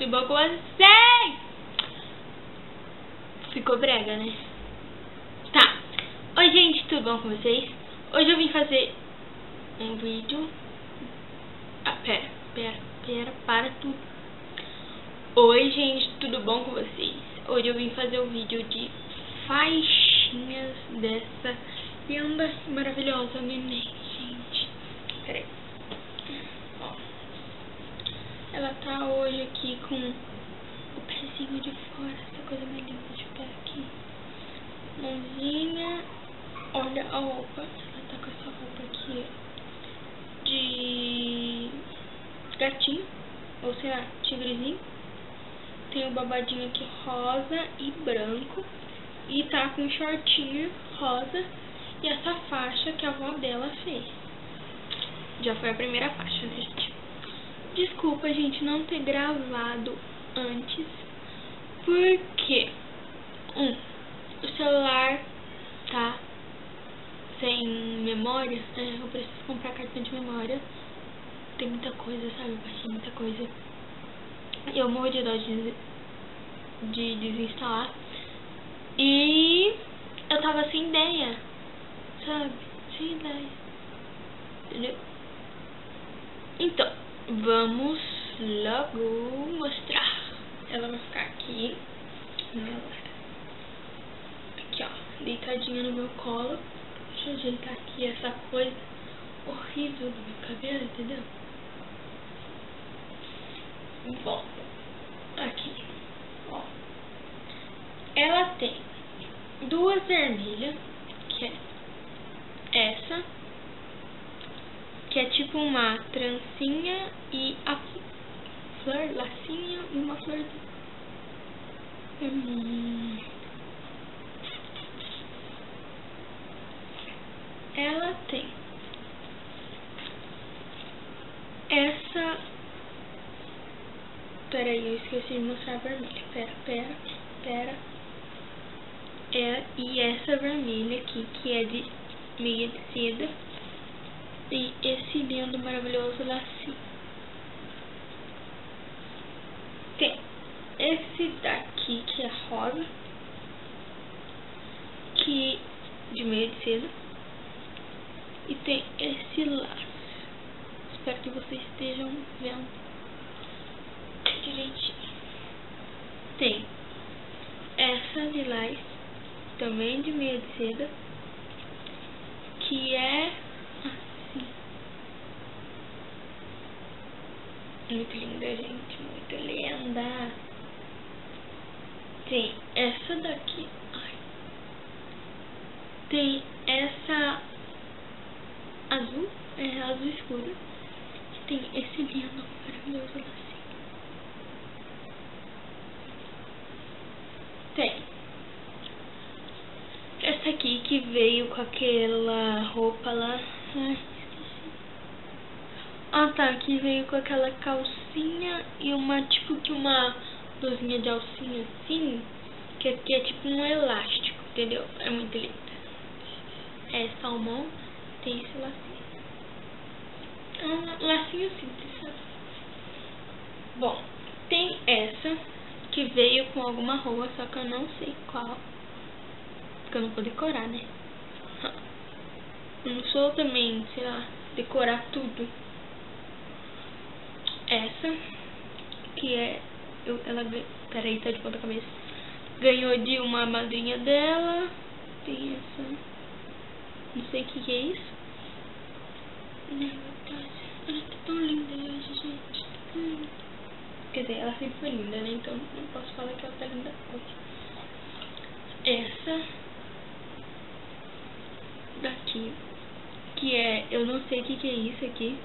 tudo bom com vocês? Ficou brega, né? Tá. Oi, gente, tudo bom com vocês? Hoje eu vim fazer um vídeo... Ah, pera, pera, pera, para tudo. Oi, gente, tudo bom com vocês? Hoje eu vim fazer um vídeo de faixinhas dessa linda maravilhosa neném, gente. Peraí. Ela tá hoje aqui com o pezinho de fora, essa coisa mais linda. Deixa eu pegar aqui. Mãozinha. Olha a roupa. Ela tá com essa roupa aqui de gatinho. Ou sei lá, tigrezinho. Tem o babadinho aqui rosa e branco. E tá com um shortinho rosa. E essa faixa que a avó dela fez. Já foi a primeira faixa, né, gente? Desculpa, gente, não ter gravado antes. Porque, um, o celular tá sem memória. É, eu preciso comprar cartão de memória. Tem muita coisa, sabe? Baixei muita coisa. Eu morro de dó de, de desinstalar. E eu tava sem ideia, sabe? Sem ideia. Entendeu? Então, vamos logo mostrar. Ela vai ficar aqui. Aqui, ó. Deitadinha no meu colo. Deixa eu ajeitar aqui essa coisa horrível do meu cabelo, entendeu? Bom, aqui, ó. Ela tem duas vermelhas, que é essa que é tipo uma trancinha e a flor, lacinha e uma flor. Hum. Ela tem essa. Pera aí, eu esqueci de mostrar a vermelha. Pera, pera, pera. É, e essa vermelha aqui, que é de meia de seda e esse lindo, maravilhoso lacinho. Tem esse daqui que é rosa, que de meio de seda. E tem esse laço. Espero que vocês estejam vendo direitinho. Tem essa lilás, também de meia de seda, que é Muito linda, gente. Muito linda. Tem essa daqui. Ai. Tem essa azul. É azul escuro. Tem esse lindo, maravilhoso lacinho. Tem essa aqui que veio com aquela roupa lá. Ai. Ah tá, aqui veio com aquela calcinha e uma, tipo que uma blusinha de alcinha assim, que aqui é tipo um elástico, entendeu? É muito linda. É salmão, tem esse lacinho. É um lacinho simples, sabe? Bom, tem essa que veio com alguma roupa, só que eu não sei qual. Porque eu não vou decorar, né? Não sou também, sei lá, decorar tudo essa, que é. Eu, ela. Peraí, tá de ponta cabeça. Ganhou de uma madrinha dela. Tem essa. Não sei o que, que é isso. Ela tá tão linda hoje, gente. Hum. Quer dizer, ela sempre foi linda, né? Então não posso falar que ela tá linda hoje. Essa. Daqui. Que é. Eu não sei o que, que é isso aqui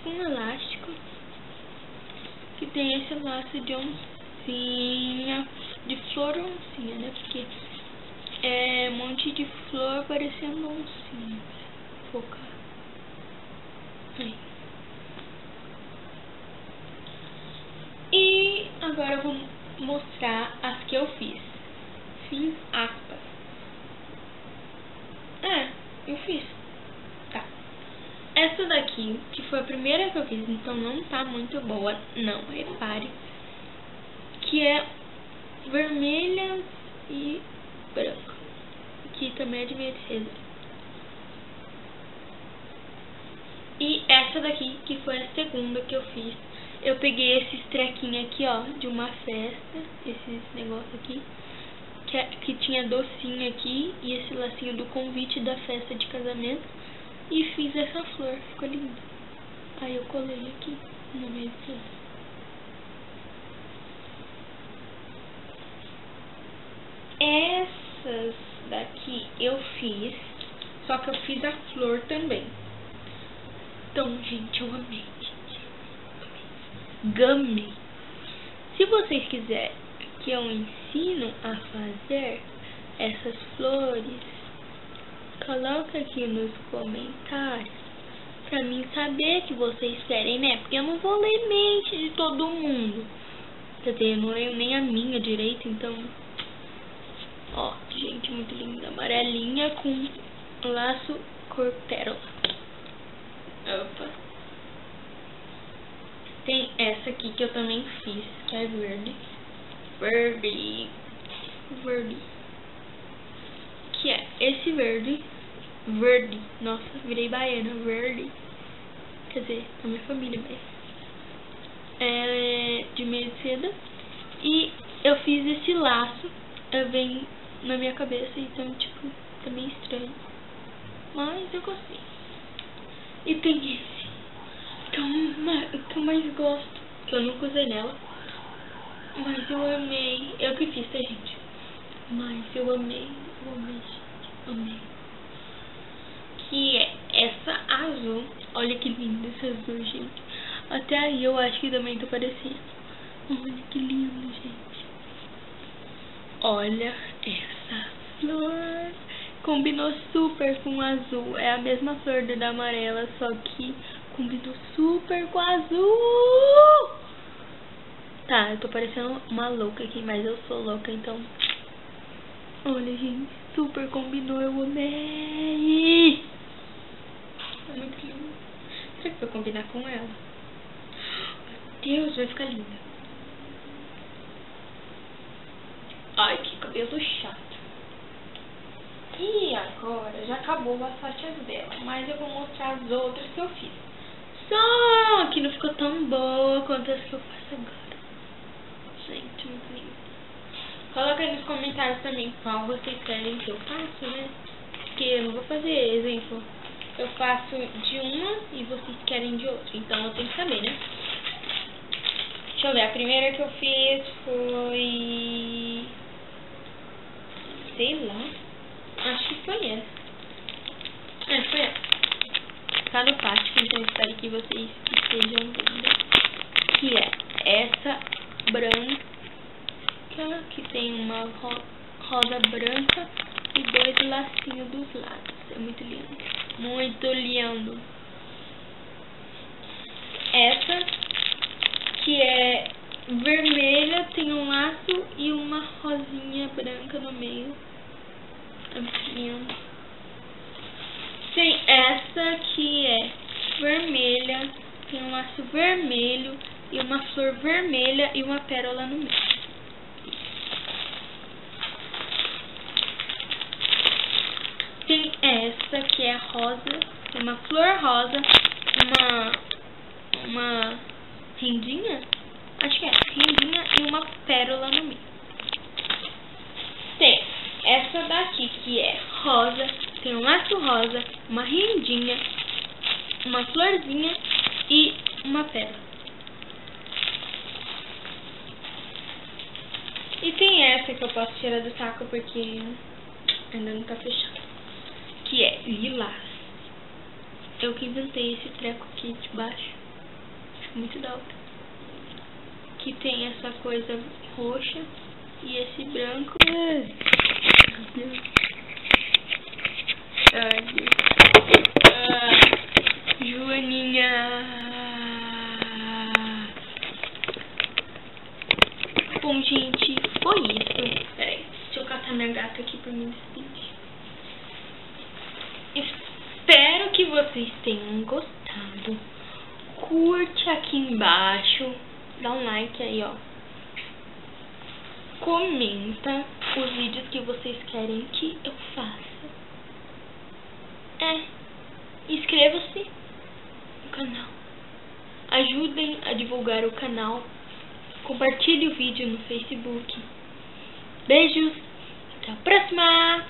tipo um elástico que tem esse laço de oncinha, de flor oncinha, né? Porque é um monte de flor parecendo oncinha. Focar. E agora eu vou mostrar as que eu fiz. Fiz aspas. É, eu fiz. Essa daqui, que foi a primeira que eu fiz, então não tá muito boa, não, repare. Que é vermelha e branca. Que também é de Mercedes. E essa daqui, que foi a segunda que eu fiz. Eu peguei esses trequinhos aqui, ó, de uma festa. Esses negócios aqui. Que, é, que tinha docinho aqui. E esse lacinho do convite da festa de casamento. E fiz essa flor. Ficou linda. Aí eu colei aqui no meio do laço. Essas daqui eu fiz. Só que eu fiz a flor também. Então, gente, eu amei, gente. Gamei. Se vocês quiserem que eu ensino a fazer essas flores, coloca aqui nos comentários pra mim saber que vocês querem, né? Porque eu não vou ler mente de todo mundo. Quer dizer, eu não leio nem a minha direito, então... Ó, gente, muito linda. Amarelinha com laço cor pérola. Opa. Tem essa aqui que eu também fiz, que é verde. Verde. Verde. Que é esse verde. Verde. Nossa, virei baiana. Verde. Quer dizer, a minha família mesmo. É de meio de seda. E eu fiz esse laço. Vem na minha cabeça, então, tipo, tá meio estranho. Mas eu gostei. E tem esse. Que eu, que eu mais gosto. Que eu nunca usei nela. Mas eu amei. Eu que fiz, tá, gente? Mas eu amei. Eu amei, gente. Amei. Que é essa azul. Olha que linda essa azul, gente. Até aí eu acho que também tá parecendo. Olha que lindo, gente. Olha essa flor combinou super com o azul. É a mesma flor da amarela, só que combinou super com o azul. Tá, eu tô parecendo uma louca aqui, mas eu sou louca, então... Olha, gente, super combinou, eu amei. É muito lindo. Será que vou combinar com ela? Meu Deus, vai ficar linda. Ai, que cabelo chato. E agora já acabou as faixas dela, mas eu vou mostrar as outras que eu fiz. Só que não ficou tão boa quanto as que eu faço agora. Gente, muito lindo. Coloca aí nos comentários também qual vocês querem que eu faça, né? Porque eu não vou fazer exemplo. Eu faço de uma e vocês querem de outra. Então eu tenho que saber, né? Deixa eu ver, a primeira que eu fiz foi... Sei lá. Acho que foi essa. É, foi essa. Tá no plástico, então espero que vocês estejam vendo. Que é essa branca, que tem uma ro rosa branca e dois lacinhos dos lados. É muito lindo. Muito lindo. Essa, que é vermelha, tem um laço e uma rosinha branca no meio. Tem essa que é vermelha, tem um laço vermelho e uma flor vermelha e uma pérola no meio. Tem essa que é rosa, tem uma flor rosa, uma uma rendinha, acho que é rendinha e uma pérola no meio. Tem essa daqui que é rosa, tem um laço rosa, uma rendinha, uma florzinha e uma pérola. E tem essa que eu posso tirar do saco porque ainda não tá fechado. Que é lilás. Eu que inventei esse treco aqui de baixo. Acho muito da hora. Que tem essa coisa roxa e esse branco. Deus. Ai, Deus. Ah, Joaninha. Bom, gente, foi isso. Peraí, deixa eu catar minha gata aqui pra despedir. Espero que vocês vocês tenham gostado. Curte aqui embaixo. Dá um like aí, ó. Comenta os vídeos que vocês querem que eu faça. É. Inscreva-se no canal. Ajudem a divulgar o canal. Compartilhe o vídeo no Facebook. Beijos. Até a próxima.